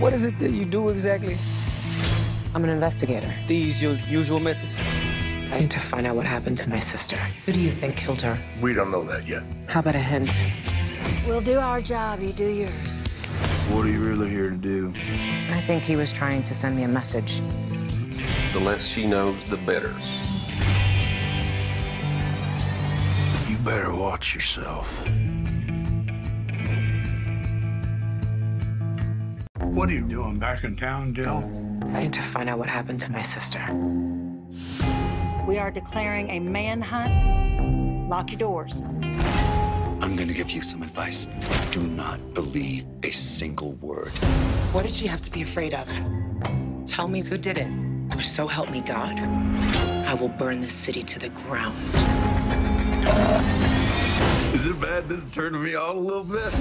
What is it that you do exactly? I'm an investigator. These your usual methods? I need to find out what happened to my sister. Who do you think killed her? We don't know that yet. How about a hint? We'll do our job, you do yours. What are you really here to do? I think he was trying to send me a message. The less she knows, the better. You better watch yourself. What are you doing back in town, Dill? I need to find out what happened to my sister. We are declaring a manhunt. Lock your doors. I'm gonna give you some advice. Do not believe a single word. What did she have to be afraid of? Tell me who did it, or so help me God. I will burn this city to the ground. Is it bad this is turning me on a little bit?